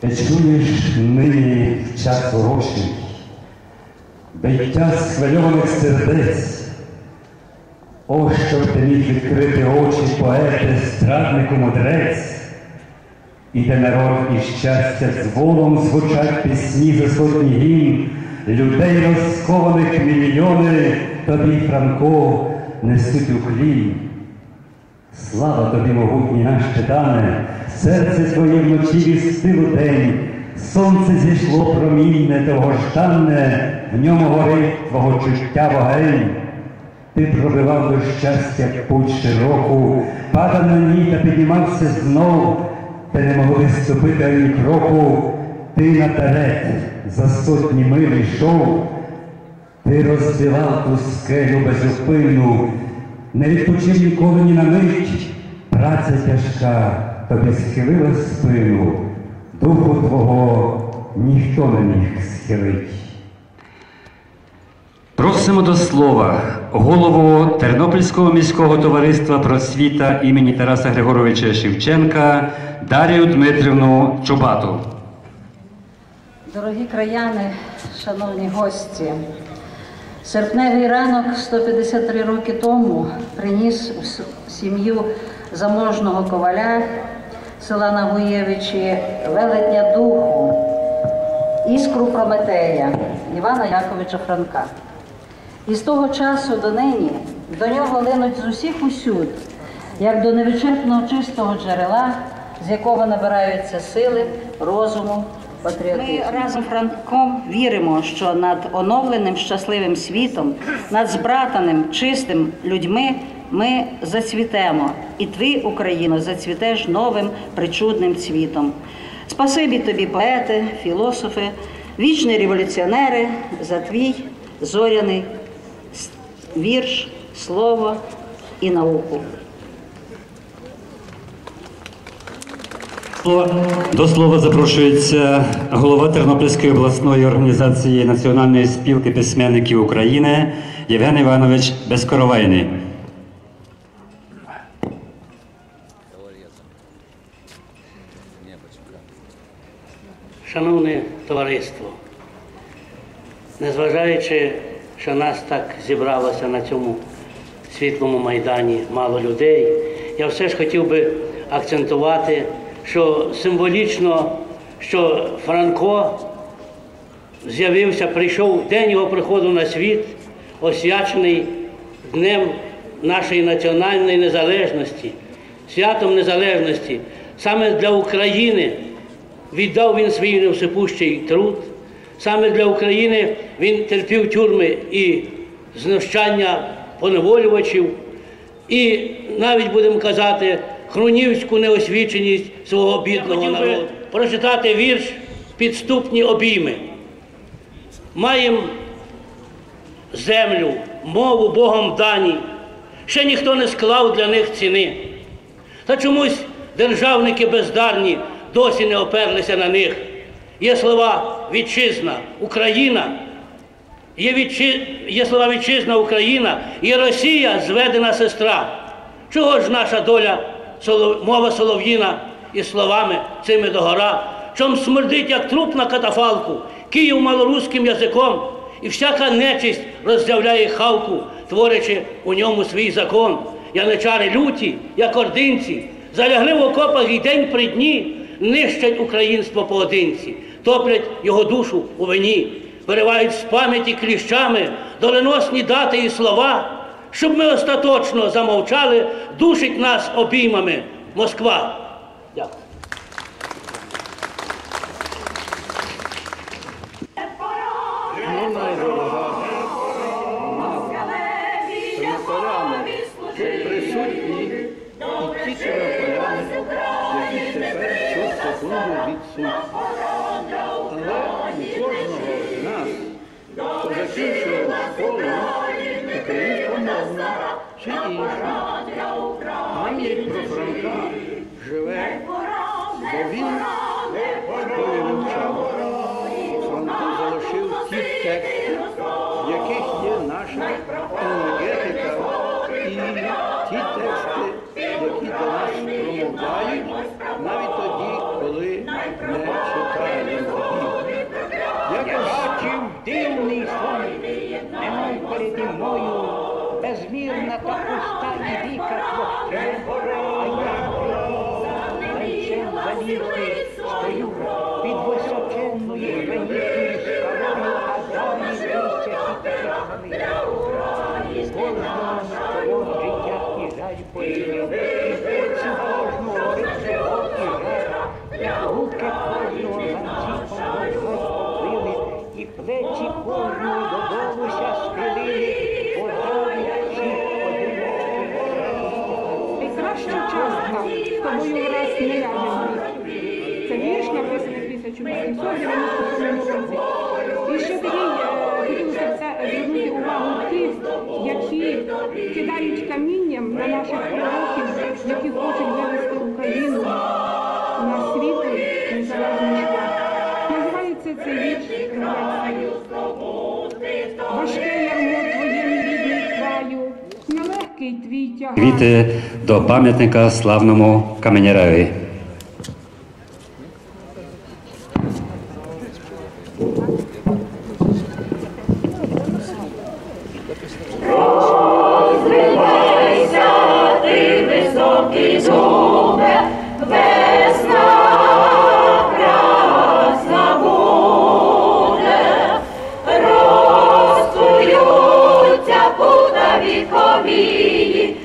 Ти чуєш нині в час ворожий, биття схвильованих сердець. О, щоб ти міг відкрити очі поети, страднику мудрець, і де народ і щастя з волом звучать пісні за сотні гімн, людей розкованих мільйони, тобі, Франко, несуть уклін. Слава тобі, могутній наш Титане, серце твоє вночі вістило день, сонце зійшло промінне, довгожданне, в ньому горить твого чуття вогень. Ти пробивав до щастя путь широку, падав на ній та піднімався знов, ти не могли ступити ані кроку, ти наперед за сотні миль йшов, ти розбивав ту скелю безупинну, не відпочив ніколи ні на мить, праця тяжка тобі схилила спину, духу твого ніхто не міг схилить. Просимо до слова голову Тернопільського міського товариства просвіта імені Тараса Григоровича Шевченка Дарію Дмитрівну Чубату. Дорогі краяни, шановні гості, серпневий ранок 153 роки тому приніс у сім'ю заможного коваля села Нагуєвичі велетня духу, іскру Прометея Івана Яковича Франка. І з того часу до нині до нього линуть з усіх усюд, як до невичерпного чистого джерела, з якого набираються сили, розуму. Ми разом Франком віримо, що над оновленим щасливим світом, над збратаним чистим людьми ми зацвітемо. І ти, Україно, зацвітеш новим причудним цвітом. Спасибі тобі, поети, філософи, вічні революціонери, за твій зоряний вірш, слово і науку. До слова запрошується голова Тернопільської обласної організації Національної спілки письменників України Євген Іванович Безкоровайний. Шановне товариство, незважаючи, що нас так зібралося на цьому світлому майдані мало людей, я все ж хотів би акцентувати, що символічно, що Франко з'явився, прийшов день його приходу на світ, освячений Днем нашої національної незалежності, святом незалежності, саме для України віддав він свій невсипущий труд. Саме для України він терпів тюрми і знущання поневолювачів, і навіть будемо казати хрунівську неосвіченість свого бідного народу. Прочитати вірш підступні обійми. Маємо землю, мову Богом дані. Ще ніхто не склав для них ціни. Та чомусь державники бездарні досі не оперлися на них. Є слова вітчизна, Україна, є, вітчи... є слова вітчизна Україна і Росія зведена сестра. Чого ж наша доля. Мова солов'їна із словами цими догора? Чом смердить, як труп на катафалку, Київ малоруським язиком, і всяка нечисть роздявляє хавку, творячи у ньому свій закон. Яничари люті, як ординці, залягли в окопах і день при дні, нищать українство поодинці, топлять його душу у вині, виривають з пам'яті кліщами доленосні дати і слова, щоб ми остаточно замовчали, душить нас обіймами Москва. Дякую. присутні і ті тернополяни, які тепер цю секунду відсутні. Але у кожного з нас, хто школу, Петровна чи інша пам'ять про Франка живе, бо він коли вивчав. Франко залишив ті тексти, в яких є наша енергетика, і ті тексти, які до нас промовляють навіть тоді, коли не. Височенною гранітною скалою, а далі таких самих. Кожного сторон життя і жаль порівняв, і серці кожного рицарок і жаль, руки кожного ланцюгом вогонь і плечі кожного додолуся схилили, подали всіх одиноких Найкраща частка з тобою враз не ляже І ще е, хотілося звернути увагу тих, які кидають камінням на наших пророків, які хочуть вивести Україну на світлий незалежний шлях. Називається цей «Гравець». Важке ярмо твоєму рідний краю, нелегкий твій тягар. Квіти до пам'ятника славному каменяреві. Ти високий дубе, весна красна буде, розкуються пута віковії,